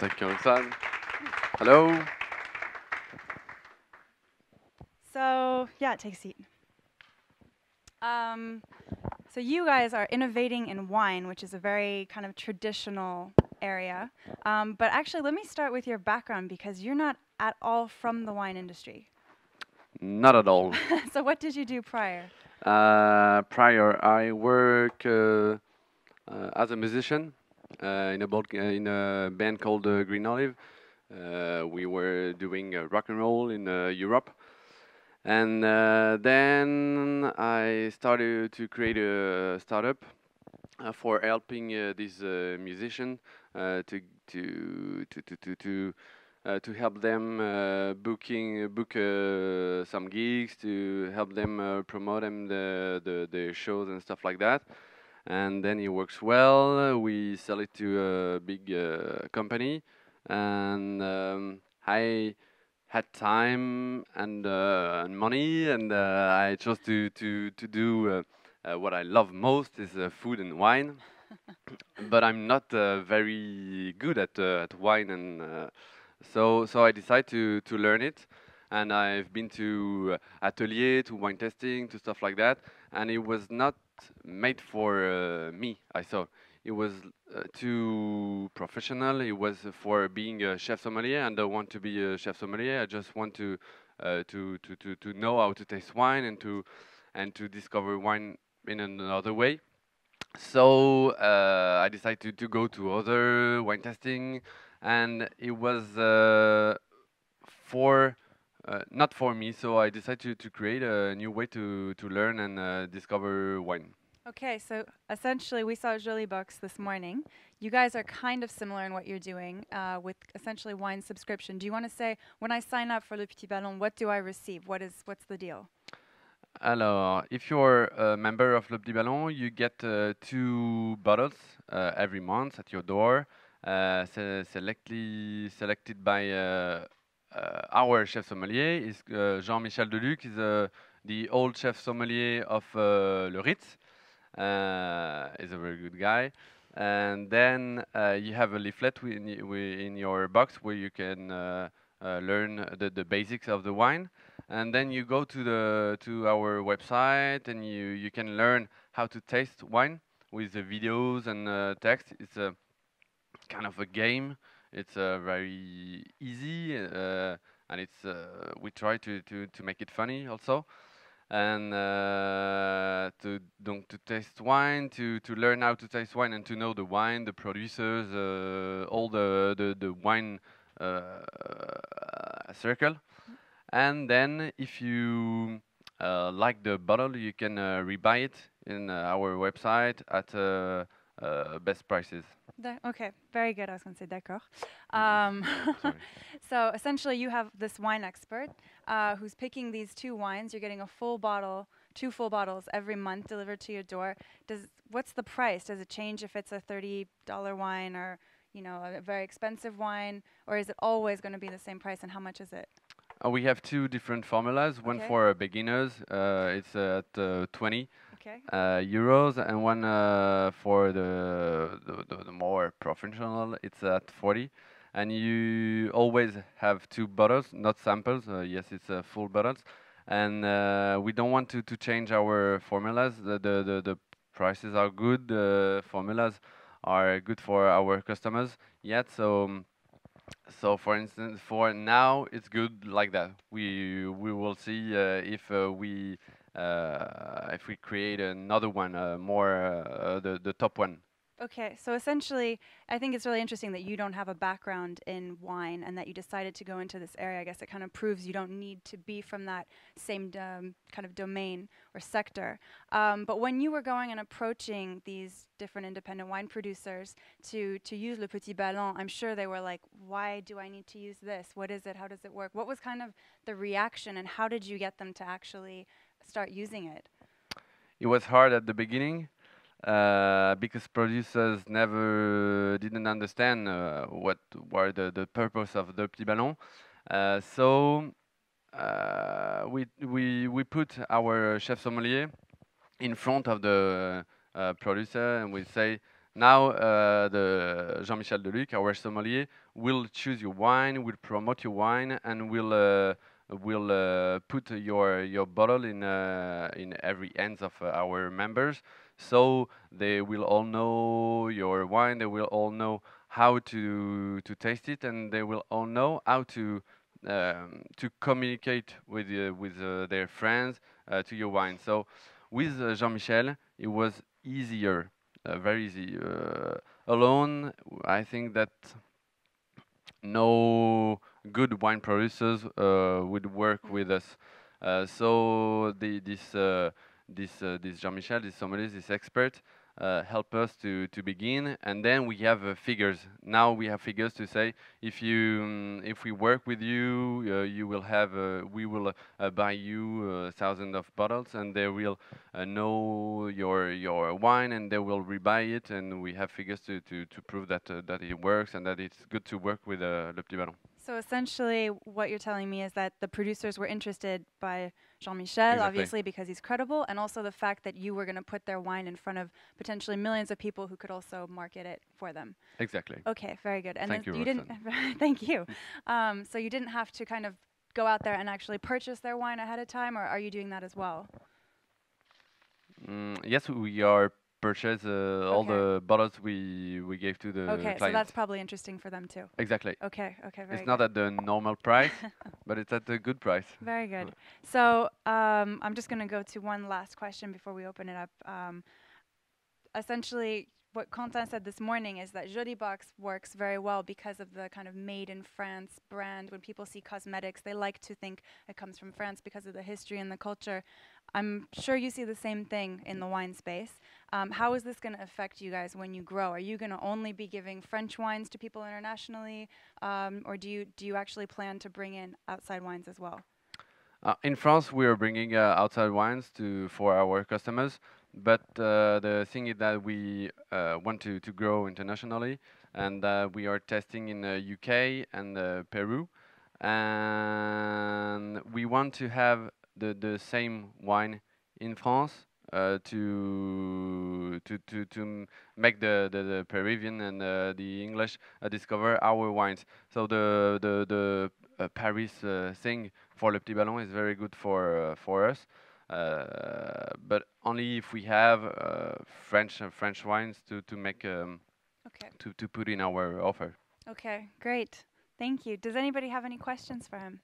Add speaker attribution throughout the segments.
Speaker 1: Thank you, Roxanne. Hello.
Speaker 2: So yeah, take a seat. Um, so you guys are innovating in wine, which is a very kind of traditional area. Um, but actually, let me start with your background because you're not at all from the wine industry.
Speaker 1: Not at all.
Speaker 2: so what did you do prior?
Speaker 1: Uh, prior, I work uh, uh, as a musician in a uh, in a band called uh, Green Olive. Uh, we were doing uh, rock and roll in uh, Europe, and uh, then I started to create a startup uh, for helping uh, these uh, musicians uh, to to to to to. uh, to help them uh, booking book uh, some gigs to help them uh, promote them the, the the shows and stuff like that and then it works well. We sell it to a big uh, company and um, I had time and, uh, and money and uh, I chose to to to do uh, uh, what I love most is uh, food and wine. But I'm not uh, very good at uh, at wine and uh, so so I decided to to learn it, and I've been to atelier, to wine testing, to stuff like that, and it was not made for uh, me. I thought it was uh, too professional. It was for being a chef sommelier, and I want to be a chef sommelier. I just want to uh, to, to to to know how to taste wine and to and to discover wine in another way. So uh, I decided to, to go to other wine testing, and it was uh, for uh, not for me. So I decided to, to create a new way to to learn and uh, discover wine.
Speaker 2: Okay, so essentially, we saw Jolie Box this morning. You guys are kind of similar in what you're doing uh, with essentially wine subscription. Do you want to say when I sign up for Le Petit Ballon, what do I receive? What is what's the deal?
Speaker 1: Alors, if you're a member of Le Petit Ballon, you get uh, two bottles uh, every month at your door, uh, se- selectly selected by uh, our chef sommelier. Is uh, Jean-Michel Deluc is uh, the old chef sommelier of uh, Le Ritz. Uh, is a very good guy. And then uh, you have a leaflet in, your box where you can uh, uh, learn the, the basics of the wine and then you go to the to our website and you you can learn how to taste wine with the videos and uh, text it's a kind of a game it's uh, very easy uh, and it's uh, we try to, to to make it funny also. And uh, to donc to taste wine to to learn how to taste wine and to know the wine the producers uh, all the the, the wine uh, circle. And then if you like the bottle, you can rebuy it in our website at uh, best prices.
Speaker 2: Da- okay, very good. I was going to say d'accord. Um, so essentially, you have this wine expert uh, who's picking these two wines. You're getting a full bottle, two full bottles every month delivered to your door. Does what's the price? Does it change if it's a thirty dollar wine or you know a very expensive wine, or is it always going to be the same price? And how much is it?
Speaker 1: Uh, we have two different formulas. One for beginners, uh, it's at uh, 20
Speaker 2: Okay.
Speaker 1: uh, euros, and one uh, for the, the, the more professional, it's at 40. And you always have two bottles, not samples. Uh, yes, it's uh, full bottles. And uh, we don't want to, to change our formulas. The, the, the, the prices are good. The formulas are good for our customers yet. So. um, so, for instance, for now, it's good like that. We we will see uh, if uh, we uh, if we create another one, uh, more uh, the the top one.
Speaker 2: Okay, so essentially, I think it's really interesting that you don't have a background in wine and that you decided to go into this area. I guess it kind of proves you don't need to be from that same um, kind of domain or sector. Um, but when you were going and approaching these different independent wine producers to to use Le Petit Ballon, I'm sure they were like, "Why do I need to use this? What is it? How does it work?" What was kind of the reaction, and how did you get them to actually start using it?
Speaker 1: It was hard at the beginning uh, because producers never didn't understand uh, what were the, the purpose of the petit ballon. Uh, so uh, we we we put our chef sommelier in front of the uh, producer and we say Now, uh, the Jean-Michel Deluc, our sommelier, will choose your wine, will promote your wine, and will will uh, put your your bottle in uh, in every hands of uh, our members. So they will all know your wine. They will all know how to to taste it, and they will all know how to um, to communicate with uh, with uh, their friends to your wine. So with Jean-Michel, it was easier, very easy. Alone, I think that no good wine producers uh, would work with us. Uh, so the, this uh, this uh, this Jean-Michel, this sommelier, this expert, uh, help us to to begin, and then we have uh, figures. Now we have figures to say if you um, if we work with you, uh, you will have uh, we will uh, buy you uh, thousands of bottles, and they will uh, know your your wine, and they will rebuy it, and we have figures to to to prove that uh, that it works and that it's good to work with uh, Le Petit Ballon.
Speaker 2: So essentially, what you're telling me is that the producers were interested by Jean-Michel,
Speaker 1: Exactly.
Speaker 2: obviously because he's credible, and also the fact that you were going to put their wine in front of potentially millions of people who could also market it for them.
Speaker 1: Exactly.
Speaker 2: Okay, very good. And
Speaker 1: Thank
Speaker 2: then
Speaker 1: you,
Speaker 2: didn't. thank you. Um, so you didn't have to kind of go out there and actually purchase their wine ahead of time, or are you doing that as well?
Speaker 1: Mm, yes, we are purchase uh, all the bottles we we gave to the
Speaker 2: okay, so that's probably interesting for them too.
Speaker 1: exactly.
Speaker 2: Okay, okay, very
Speaker 1: it's
Speaker 2: good.
Speaker 1: not at the normal price, but it's at a good price.
Speaker 2: Very good. So um, I'm just going to go to one last question before we open it up. Um, essentially, what Quentin said this morning is that Jolie Box works very well because of the kind of made in France brand. When people see cosmetics, they like to think it comes from France because of the history and the culture. I'm sure you see the same thing in the wine space. Um, how is this going to affect you guys when you grow? Are you going to only be giving French wines to people internationally, um, or do you do you actually plan to bring in outside wines as well?
Speaker 1: Uh, in France, we are bringing uh, outside wines to for our customers, but uh, the thing is that we uh, want to, to grow internationally, and uh, we are testing in the UK and Peru, and we want to have the, the same wine in France uh, to to to to make the, the, the Peruvian and uh, the English uh, discover our wines. So the the the Paris thing for Le Petit Ballon is very good for for us. Uh, but only if we have uh, French uh, French wines to to make um,
Speaker 2: Okay.
Speaker 1: to to put in our offer.
Speaker 2: Okay, great. Thank you. Does anybody have any questions for him?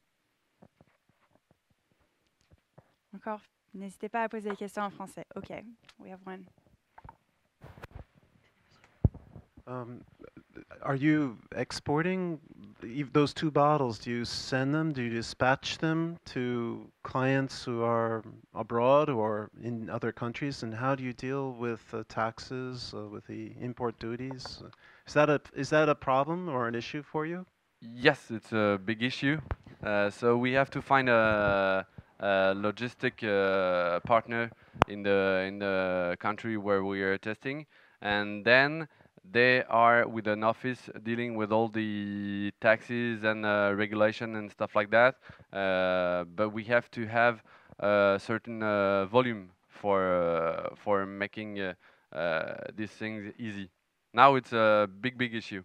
Speaker 2: Encore, n'hésitez pas à poser des questions en français. Okay, we have one.
Speaker 3: Um, are you exporting ev- those two bottles? Do you send them? Do you dispatch them to clients who are abroad or in other countries? And how do you deal with uh, taxes, uh, with the import duties? Is that a is that a problem or an issue for you?
Speaker 1: Yes, it's a big issue. Uh, so we have to find a, a logistic uh, partner in the in the country where we are testing, and then they are with an office dealing with all the taxes and uh, regulation and stuff like that. Uh, but we have to have a certain uh, volume for uh, for making uh, uh, these things easy. Now it's a big big issue.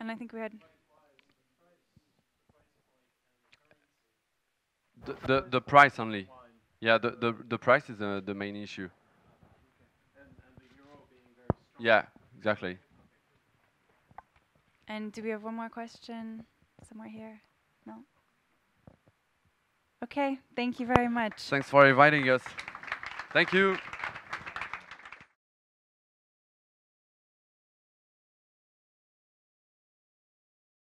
Speaker 2: And I think we had.
Speaker 1: The, the the price only. Yeah, the the the price is uh, the main issue. Yeah, exactly.
Speaker 2: And do we have one more question somewhere here? No? Okay, thank you very much.
Speaker 1: Thanks for inviting us. Thank you.